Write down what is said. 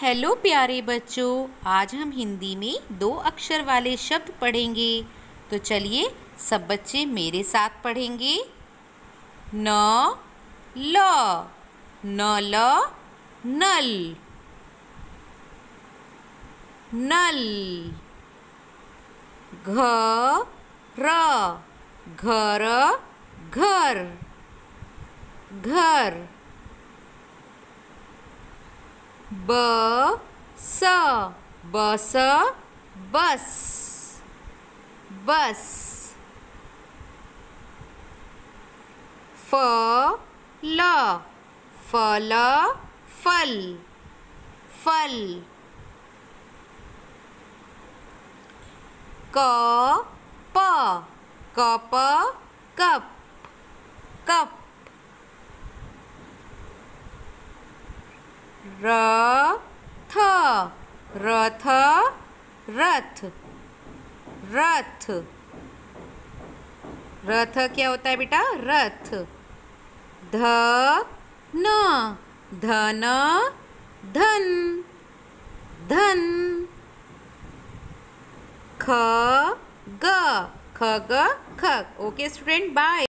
Hello प्यारे बच्चों, आज हम हिंदी में दो अक्षर वाले शब्द पढ़ेंगे। तो चलिए, सब बच्चे मेरे साथ पढ़ेंगे। न, ल न, ल, नल। नल। घ, र, घर घर। घर। ब, स बस बस बस। फ, ल फल फल फल। क, प कप कप कप। र थ रथ रथ रथ। रथ क्या होता है बेटा? रथ। ध न धन धन धन। ख, ग खग खग ओके स्टूडेंट बाय